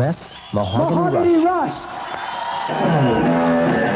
Smith's Mahogany, Mahogany Rush. Rush.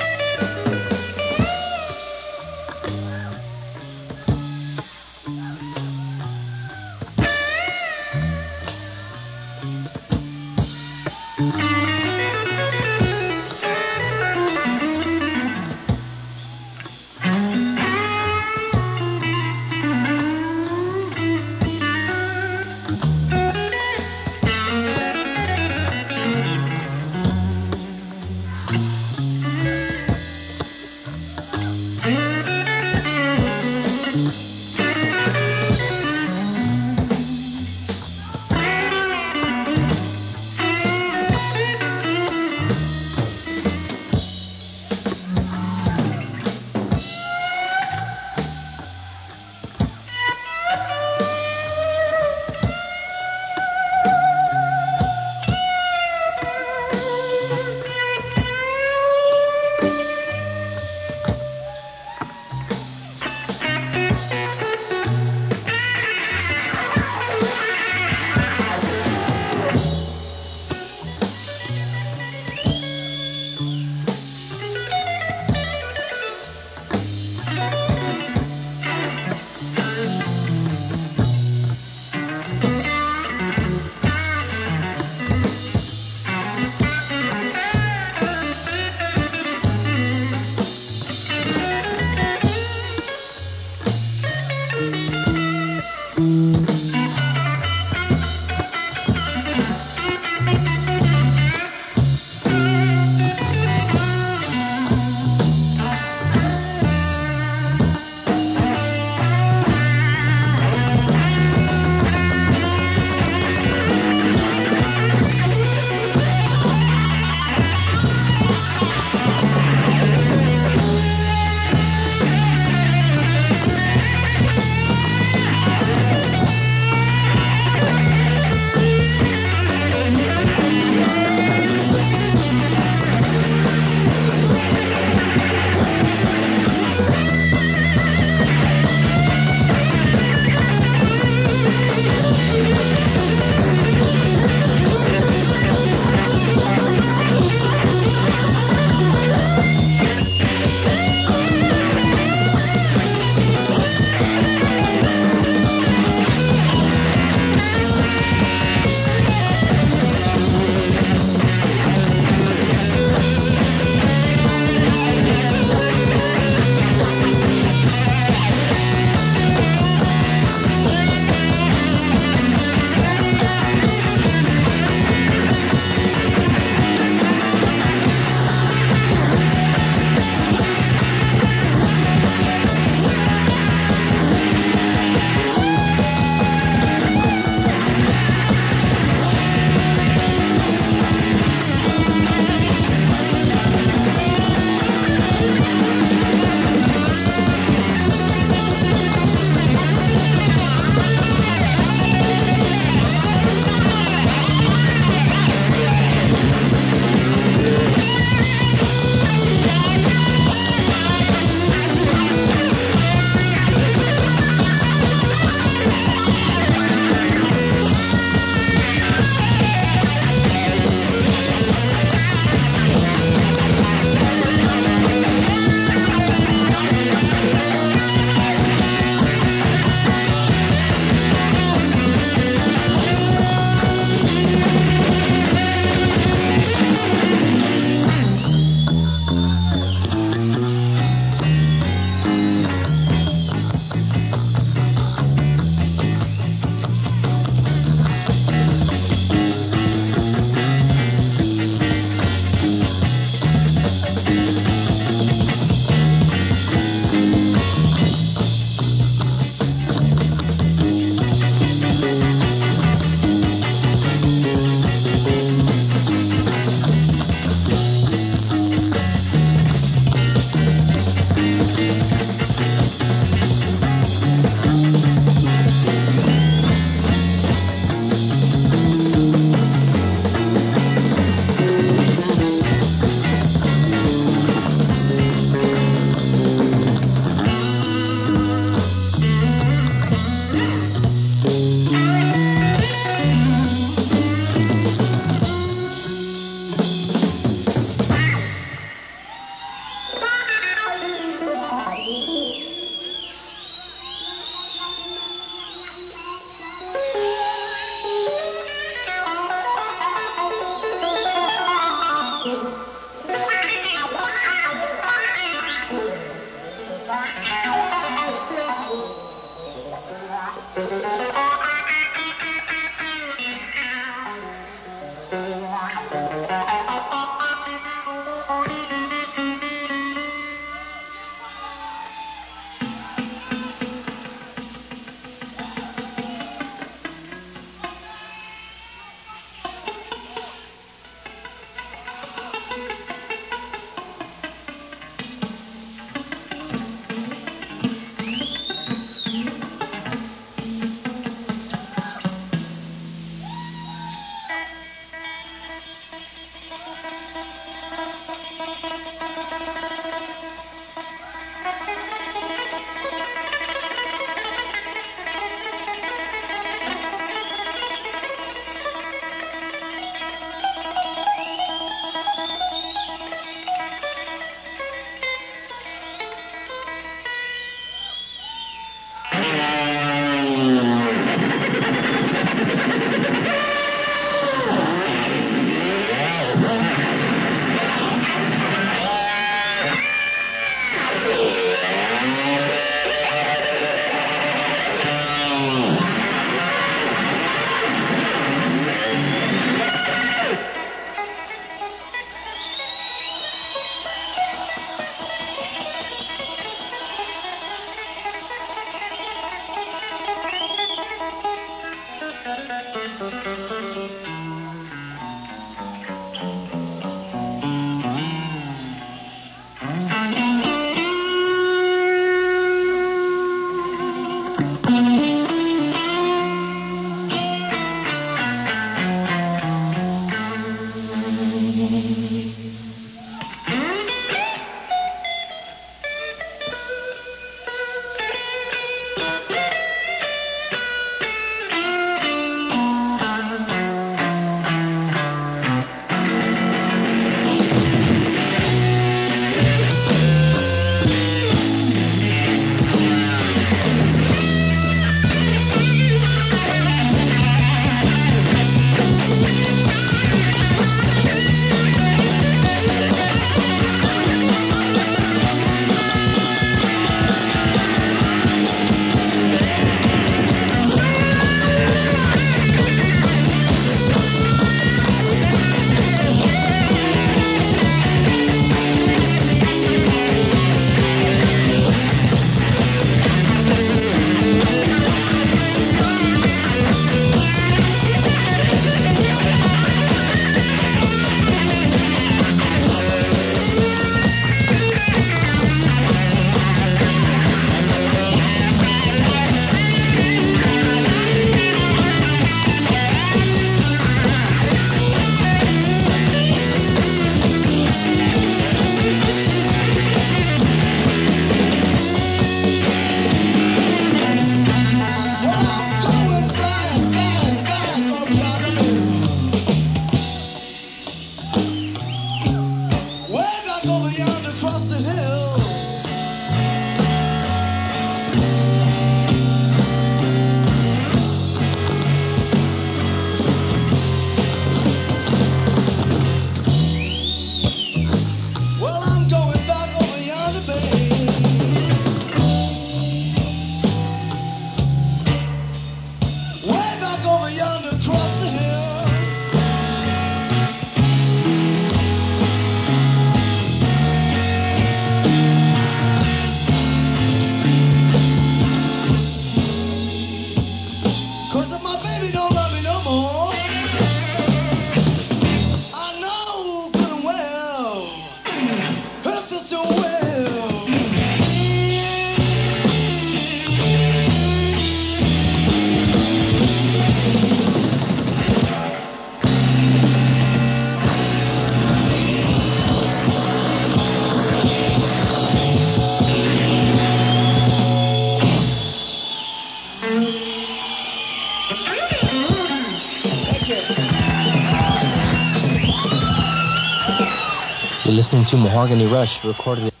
To Mahogany Rush, recorded.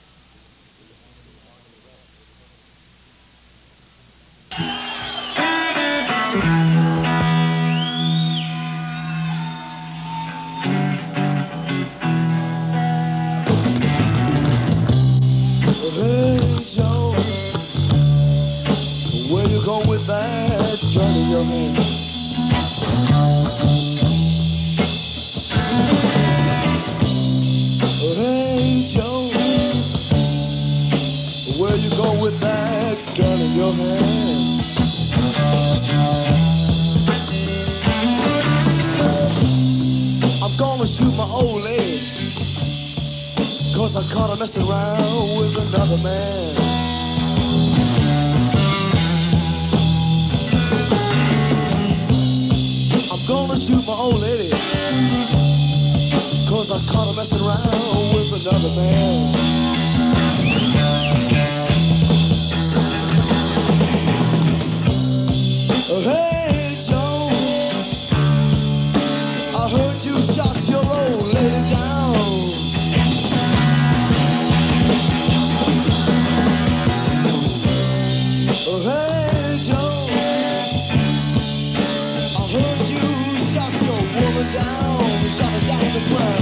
Where you going with that gun in your hand? I'm gonna shoot my old lady. Cause I caught her messing around with another man. I'm gonna shoot my old lady. Cause I caught her messing around with another man. The ground.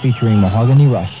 Featuring Mahogany Rush.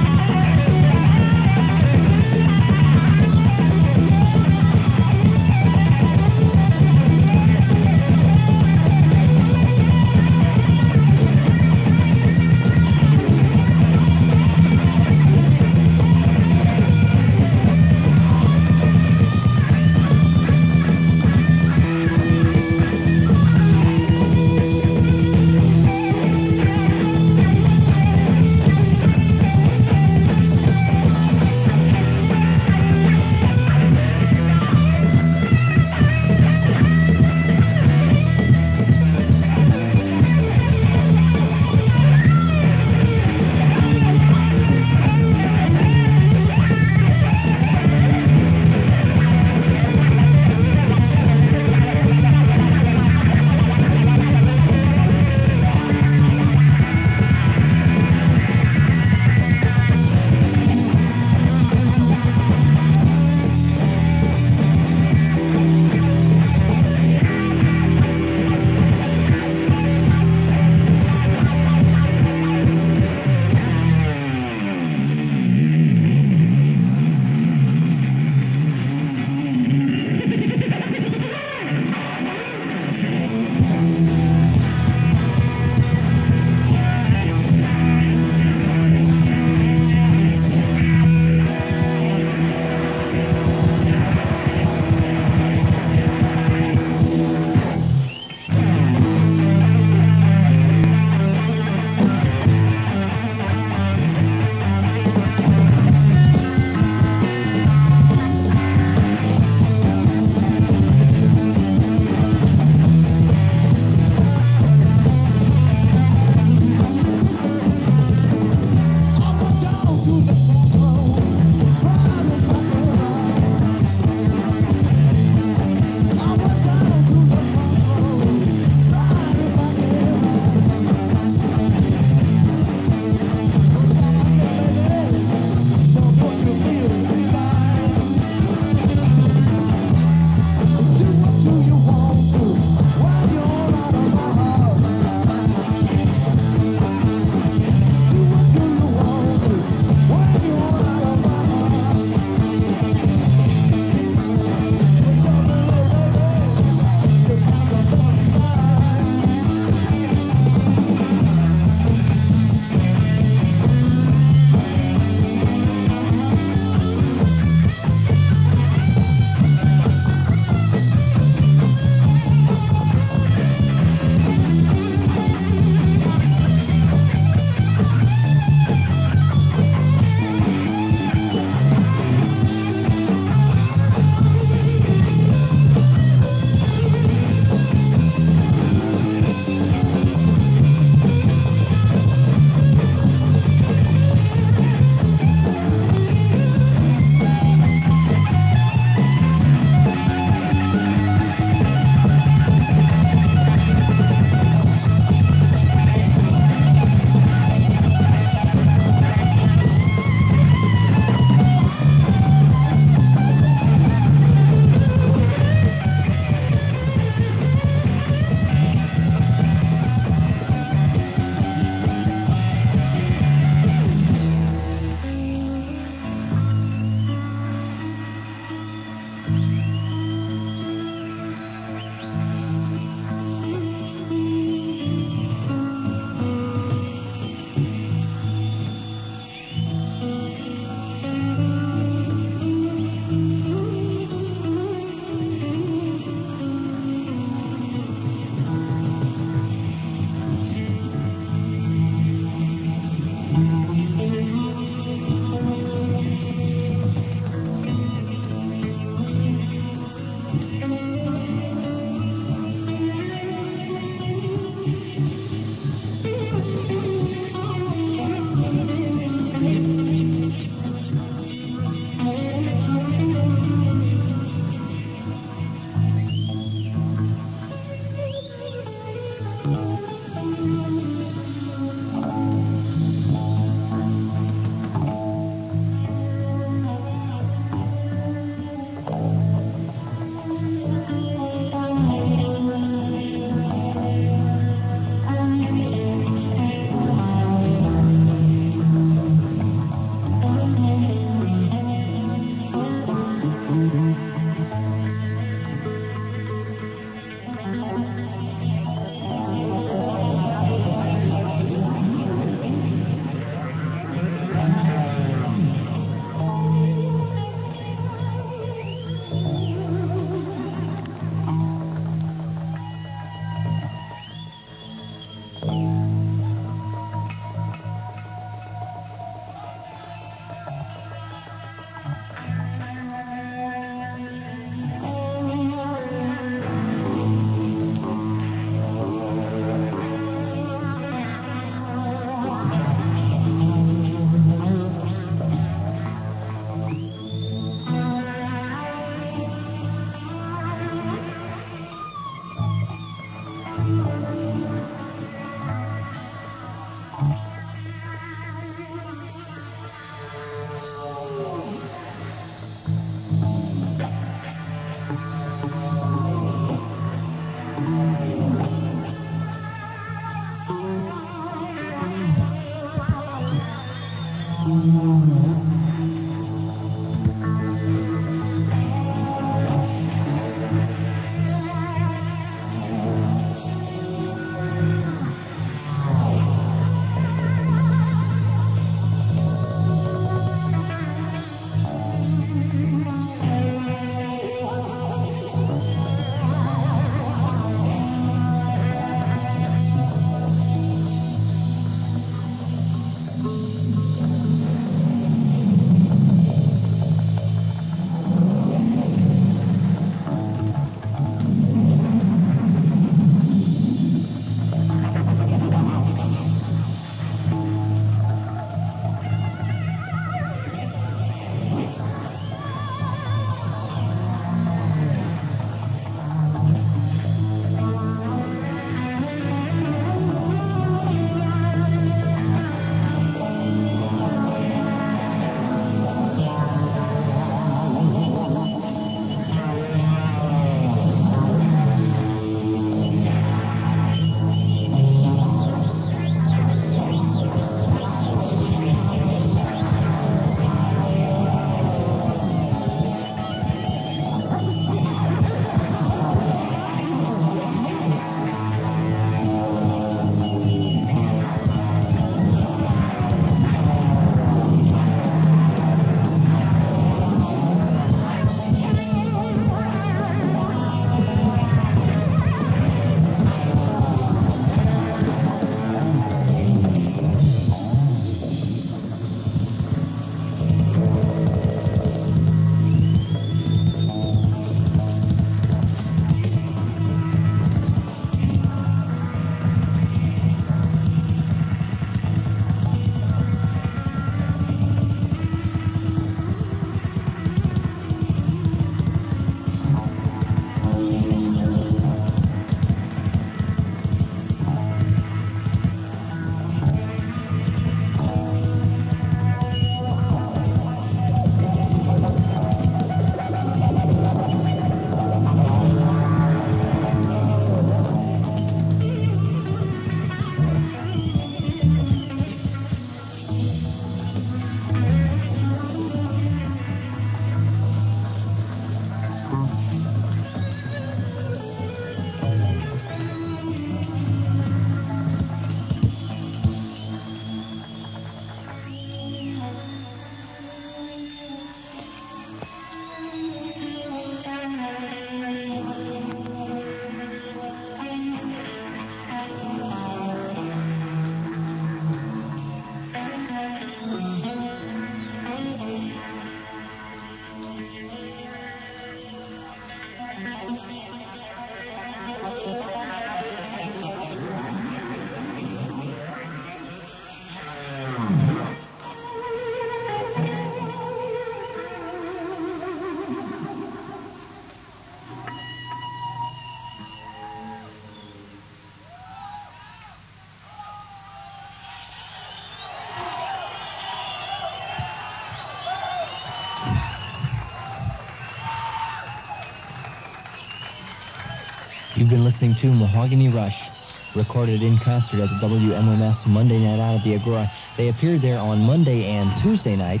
You've been listening to Mahogany Rush, recorded in concert at the WMMS Monday Night Out at the Agora. They appeared there on Monday and Tuesday night.